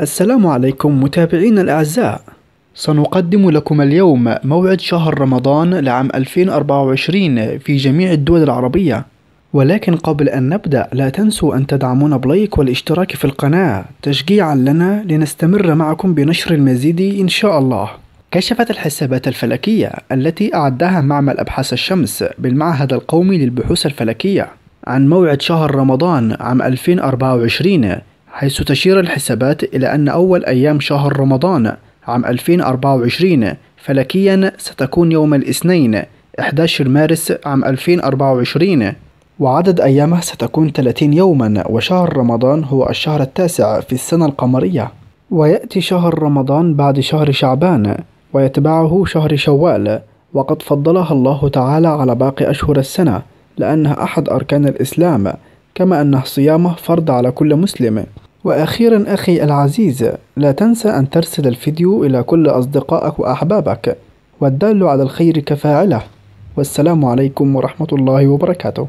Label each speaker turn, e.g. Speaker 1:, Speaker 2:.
Speaker 1: السلام عليكم متابعينا الأعزاء. سنقدم لكم اليوم موعد شهر رمضان لعام 2024 في جميع الدول العربية. ولكن قبل أن نبدأ لا تنسوا أن تدعمونا بلايك والاشتراك في القناة تشجيعا لنا لنستمر معكم بنشر المزيد إن شاء الله. كشفت الحسابات الفلكية التي أعدها معمل أبحاث الشمس بالمعهد القومي للبحوث الفلكية عن موعد شهر رمضان عام 2024 حيث تشير الحسابات إلى أن أول أيام شهر رمضان عام 2024 فلكيا ستكون يوم الاثنين 11 مارس عام 2024 وعدد أيامه ستكون 30 يوما وشهر رمضان هو الشهر التاسع في السنة القمرية. ويأتي شهر رمضان بعد شهر شعبان ويتبعه شهر شوال وقد فضلها الله تعالى على باقي أشهر السنة لأنها أحد أركان الإسلام. كما أن صيامه فرض على كل مسلم. وأخيرا أخي العزيز لا تنسى أن ترسل الفيديو إلى كل أصدقائك وأحبابك. والدال على الخير كفاعله. والسلام عليكم ورحمة الله وبركاته.